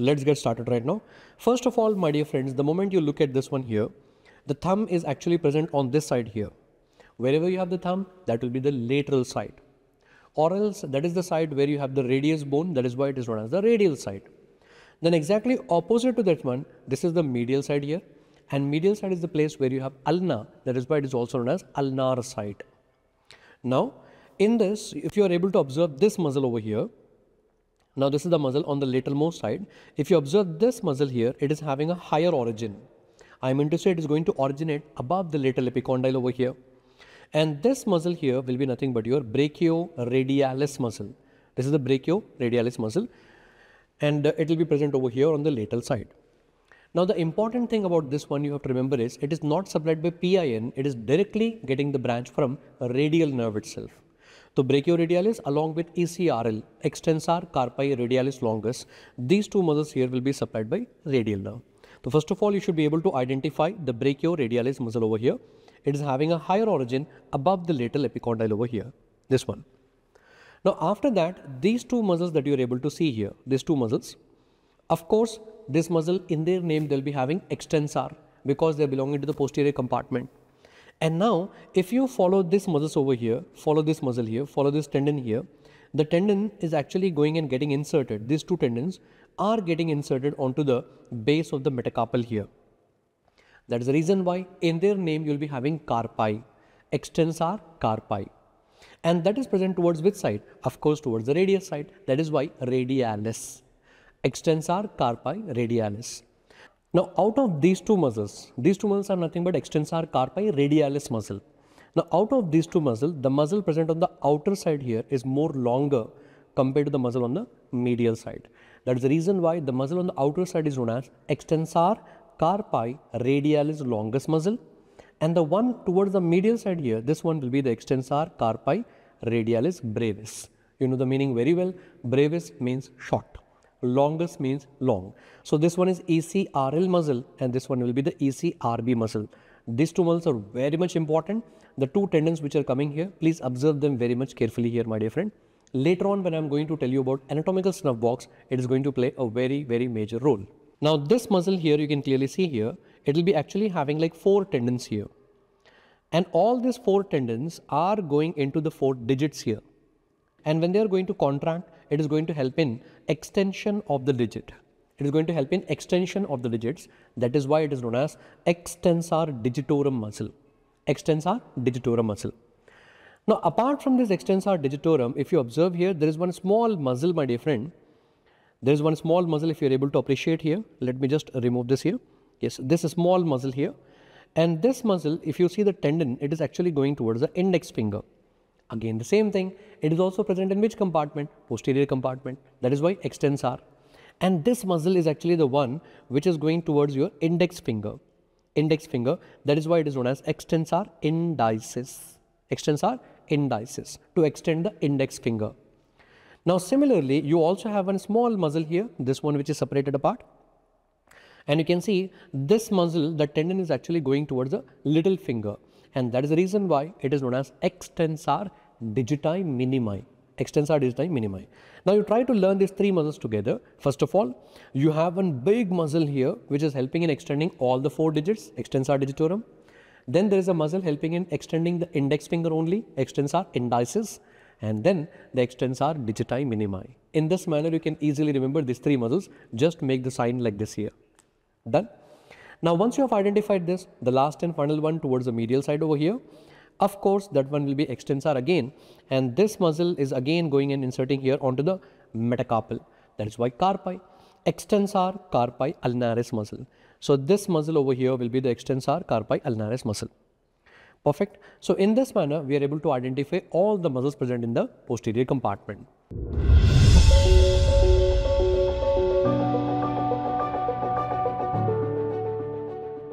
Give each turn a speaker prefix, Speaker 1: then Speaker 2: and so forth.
Speaker 1: let's get started right now. First of all, my dear friends, the moment you look at this one here, the thumb is actually present on this side here. Wherever you have the thumb, that will be the lateral side. Or else that is the side where you have the radius bone, that is why it is known as the radial side. Then exactly opposite to that one, this is the medial side here. And medial side is the place where you have ulna, that is why it is also known as ulnar side. Now, in this, if you are able to observe this muscle over here, now this is the muscle on the lateralmost side. If you observe this muscle here, it is having a higher origin. I am interested it is going to originate above the lateral epicondyle over here. And this muscle here will be nothing but your brachioradialis muscle. This is the brachioradialis muscle and uh, it will be present over here on the lateral side. Now the important thing about this one you have to remember is it is not supplied by PIN, it is directly getting the branch from radial nerve itself. So brachioradialis along with ECRL, extensor carpi radialis longus, these two muscles here will be supplied by radial nerve. So first of all, you should be able to identify the brachioradialis muscle over here. It is having a higher origin above the lateral epicondyle over here, this one. Now after that, these two muscles that you are able to see here, these two muscles, of course, this muscle in their name they'll be having extensor because they're belonging to the posterior compartment. And now, if you follow this muscles over here, follow this muscle here, follow this tendon here, the tendon is actually going and getting inserted. These two tendons are getting inserted onto the base of the metacarpal here. That is the reason why in their name you will be having carpi, extensor carpi. And that is present towards which side? Of course, towards the radius side. That is why radialis. Extensor carpi radialis. Now, out of these two muscles, these two muscles are nothing but extensor carpi radialis muscle. Now, out of these two muscles, the muscle present on the outer side here is more longer compared to the muscle on the medial side. That is the reason why the muscle on the outer side is known as extensor carpi radialis longus muscle. And the one towards the medial side here, this one will be the extensor carpi radialis brevis. You know the meaning very well. Brevis means short longus means long. So this one is ECRL muscle and this one will be the ECRB muscle. These two muscles are very much important. The two tendons which are coming here, please observe them very much carefully here my dear friend. Later on when I am going to tell you about anatomical snuff box, it is going to play a very very major role. Now this muscle here you can clearly see here, it will be actually having like four tendons here. And all these four tendons are going into the four digits here. And when they are going to contract, it is going to help in extension of the digit. It is going to help in extension of the digits. That is why it is known as extensor digitorum muscle. Extensor digitorum muscle. Now, apart from this extensor digitorum, if you observe here, there is one small muscle, my dear friend. There is one small muscle if you are able to appreciate here. Let me just remove this here. Yes, this small muscle here. And this muscle, if you see the tendon, it is actually going towards the index finger. Again the same thing, it is also present in which compartment? Posterior compartment. That is why extensor. And this muscle is actually the one which is going towards your index finger. Index finger, that is why it is known as extensor indicis. Extensor indicis, to extend the index finger. Now similarly, you also have one small muscle here, this one which is separated apart. And you can see this muscle, the tendon is actually going towards the little finger and that is the reason why it is known as extensor digiti minimi. Extensor digiti minimi. Now you try to learn these three muscles together. First of all, you have one big muscle here which is helping in extending all the four digits, extensor digitorum. Then there is a muscle helping in extending the index finger only, extensor indicis and then the extensor digiti minimi. In this manner, you can easily remember these three muscles. Just make the sign like this here. Done? Now, once you have identified this, the last and final one towards the medial side over here, of course, that one will be extensor again. And this muscle is again going and inserting here onto the metacarpal. That is why carpi, extensor carpi ulnaris muscle. So, this muscle over here will be the extensor carpi ulnaris muscle. Perfect. So, in this manner, we are able to identify all the muscles present in the posterior compartment.